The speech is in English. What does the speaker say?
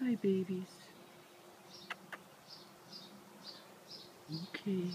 Hi, babies. Okay.